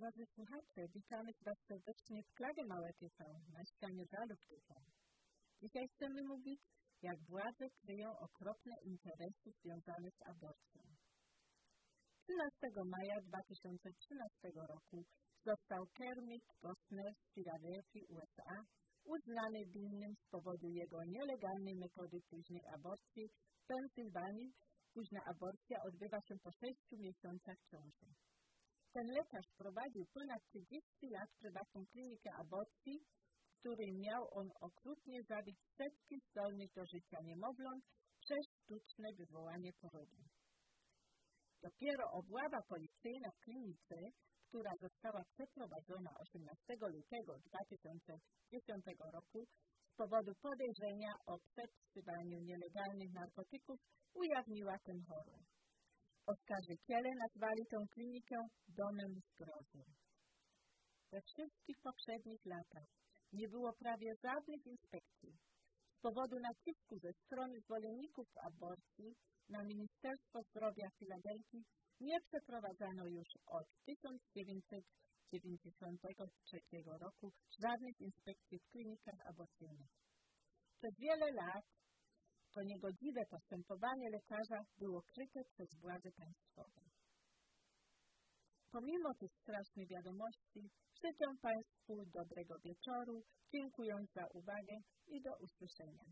Drodzy słuchacze, witamy Was serdecznie w Klawie Małe TV, na ścianie Żalów TV. Dzisiaj chcemy mówić, jak władze kryją okropne interesy związane z aborcją. 13 maja 2013 roku został Kermit Costner z Filadelfii, USA, uznany winnym z powodu jego nielegalnej metody późnej aborcji w Pensylwanii. Późna aborcja odbywa się po 6 miesiącach ciąży. Ten lekarz prowadził ponad 30 lat prywatną klinikę aborcji, w której miał on okrutnie zabić setki zdolnych do życia niemowląt przez sztuczne wywołanie porodu. Dopiero obława policyjna w klinice, która została przeprowadzona 18 lutego 2010 roku z powodu podejrzenia o przetrzymywaniu nielegalnych narkotyków, ujawniła ten horror. Oskarżyciele nazwali tę klinikę domem zgrozy. We wszystkich poprzednich latach nie było prawie żadnych inspekcji. Z powodu nacisku ze strony zwolenników aborcji na Ministerstwo Zdrowia Filadelfii nie przeprowadzano już od 1993 roku żadnych inspekcji w klinikach aborcyjnych. Przez wiele lat to niegodziwe postępowanie lekarza było kryte przez władze państwowe. Pomimo tych strasznych wiadomości, życzę Państwu dobrego wieczoru, dziękując za uwagę i do usłyszenia.